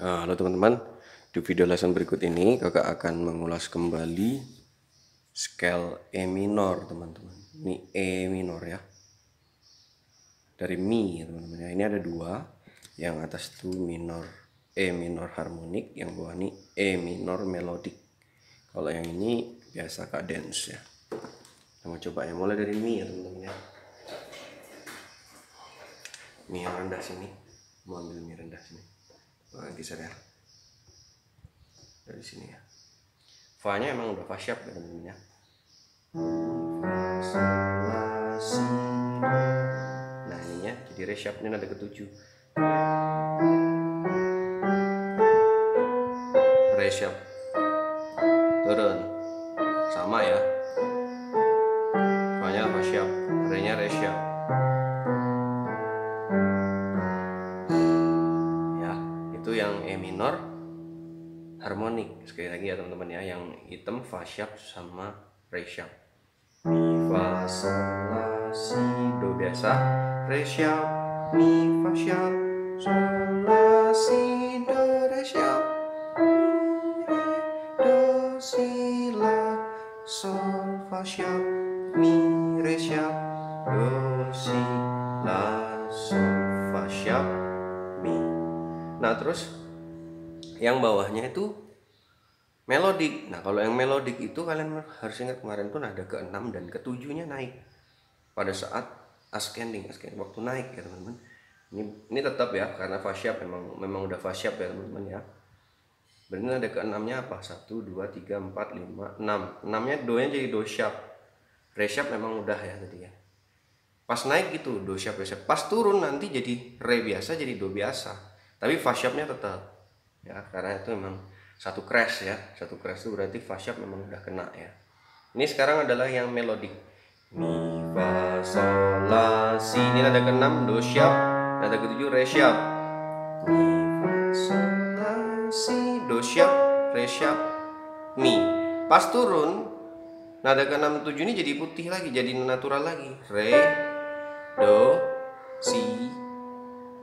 Nah, halo teman-teman, di video lesson berikut ini kakak akan mengulas kembali scale E minor teman-teman. Ini E minor ya, dari Mi ya teman-teman. Ini ada dua, yang atas itu minor E minor harmonik, yang bawah ini E minor melodik. Kalau yang ini biasa cadence ya. Kita mau coba ya, mulai dari Mi ya teman-teman ya. Mi yang rendah sini, mau ambil Mi rendah sini. Nah, geser ya dari sini ya. Fa nya emang udah fa sharp ya teman-teman ya nah ininya jadi re sharp ini ada ketujuh. Re sharp turun. Sama ya. Fa nya fa sharp re nya re sharp E minor harmonik. Sekali lagi ya teman-teman ya yang hitam fa sharp sama re sharp mi fa sol la si do biasa re sharp mi fa sharp sol la si do re sharp mi re do si la sol fa sharp mi re sharp do si la sol fa sharp mi. Nah terus yang bawahnya itu melodik. Nah, kalau yang melodik itu kalian harus ingat kemarin tuh nada ke-6 dan ke-7-nya naik. Pada saat ascending, ascending waktu naik ya, teman-teman. Ini ini tetap ya karena fa sharp memang memang udah fa sharp ya, teman-teman ya. Berarti nada ke-6-nya apa? 1 2 3 4 5 6. 6-nya do-nya jadi do sharp. Re sharp memang udah ya tadi ya. Pas naik gitu do sharp re sharp. Pas turun nanti jadi re biasa jadi do biasa. Tapi fa sharp-nya tetap ya karena itu memang satu crash ya. Satu crash itu berarti fa memang udah kena ya. Ini sekarang adalah yang melodik. Mi fa sol la si ini nada keenam do sharp nada ketujuh re sharp mi fa sol la si do sharp re sharp mi pas turun nada keenam tujuh ini jadi putih lagi jadi natural lagi. Re do si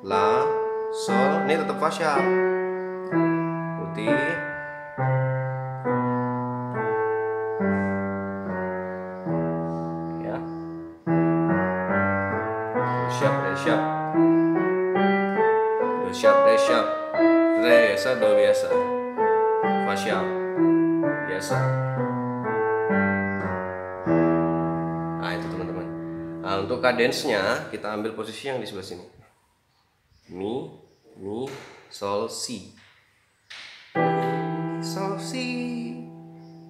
la sol. Ini tetap fa putih ya. Sharp re sharp do sharp re sharp re biasa do biasa. Fa sharp biasa. Nah itu teman-teman. Nah untuk kadensnya kita ambil posisi yang di sebelah sini. Mi mi sol si sol si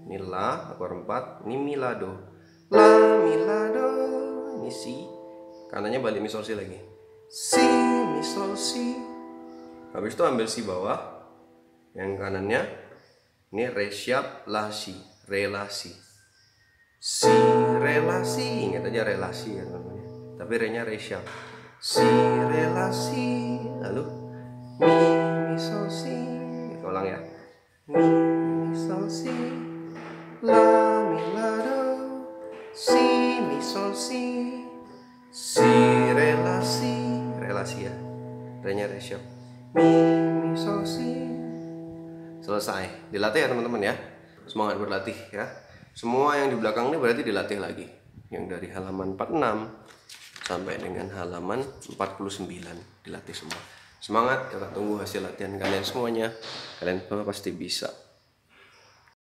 ini la akor 4 ini mi la do la mi la do ini si. Kanannya balik mi sol si lagi. Si mi sol si habis itu ambil si bawah. Yang kanannya ini re sharp la si. Relasi si. Relasi ingat aja relasi ya teman-teman tapi re nya re sharp si. Relasi lalu? Mi mi sol si kita ulang ya mi sol si la mi la do. Si mi sol si si relasi relasi ya. Re nya re sharp mi mi sol si. Selesai. Dilatih ya teman-teman ya. Semangat berlatih ya. Semua yang di belakang ini berarti dilatih lagi. Yang dari halaman 46 sampai dengan halaman 49 dilatih semua semangat kita tunggu hasil latihan kalian semuanya. Kalian pasti bisa